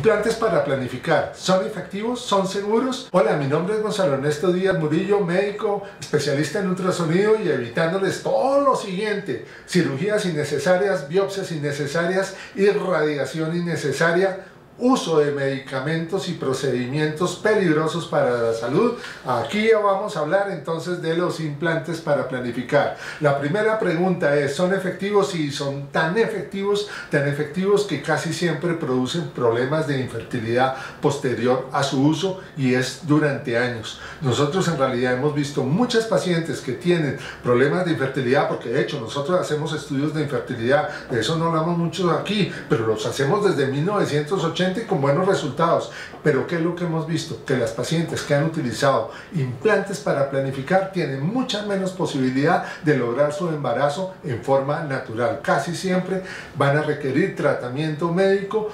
Implantes para planificar. ¿Son efectivos? ¿Son seguros? Hola, mi nombre es Gonzalo Ernesto Díaz Murillo, médico, especialista en ultrasonido y evitándoles todo lo siguiente. Cirugías innecesarias, biopsias innecesarias, irradiación innecesaria, uso de medicamentos y procedimientos peligrosos para la salud. Aquí vamos a hablar entonces de los implantes para planificar. La primera pregunta es, ¿son efectivos? Y son tan efectivos, tan efectivos que casi siempre producen problemas de infertilidad posterior a su uso y es durante años. Nosotros en realidad hemos visto muchas pacientes que tienen problemas de infertilidad, porque de hecho nosotros hacemos estudios de infertilidad, de eso no hablamos mucho aquí, pero los hacemos desde 1980 con buenos resultados. Pero ¿qué es lo que hemos visto? Que las pacientes que han utilizado implantes para planificar tienen mucha menos posibilidad de lograr su embarazo en forma natural. Casi siempre van a requerir tratamiento médico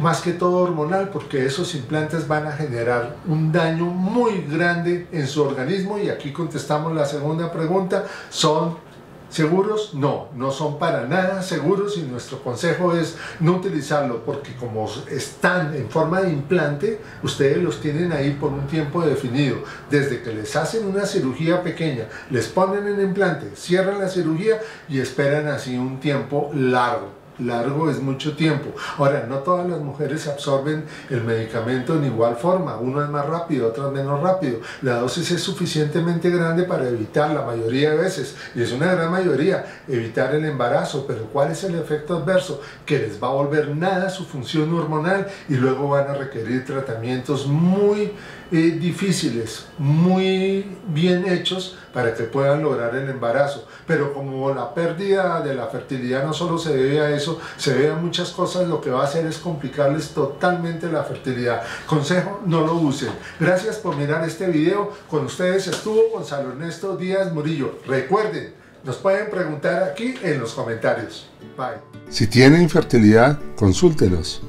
más que todo hormonal, porque esos implantes van a generar un daño muy grande en su organismo. Y aquí contestamos la segunda pregunta, son ¿Seguros? No, no son para nada seguros y nuestro consejo es no utilizarlo porque como están en forma de implante, ustedes los tienen ahí por un tiempo definido. Desde que les hacen una cirugía pequeña, les ponen el implante, cierran la cirugía y esperan así un tiempo largo largo es mucho tiempo. Ahora, no todas las mujeres absorben el medicamento en igual forma. Uno es más rápido, otro es menos rápido. La dosis es suficientemente grande para evitar la mayoría de veces, y es una gran mayoría, evitar el embarazo. Pero ¿cuál es el efecto adverso? Que les va a volver nada su función hormonal y luego van a requerir tratamientos muy eh, difíciles, muy bien hechos para que puedan lograr el embarazo. Pero como la pérdida de la fertilidad no solo se debe a eso, se a muchas cosas, lo que va a hacer es complicarles totalmente la fertilidad. Consejo, no lo usen. Gracias por mirar este video. Con ustedes estuvo Gonzalo Ernesto Díaz Murillo. Recuerden, nos pueden preguntar aquí en los comentarios. Bye. Si tienen infertilidad, consúltenos.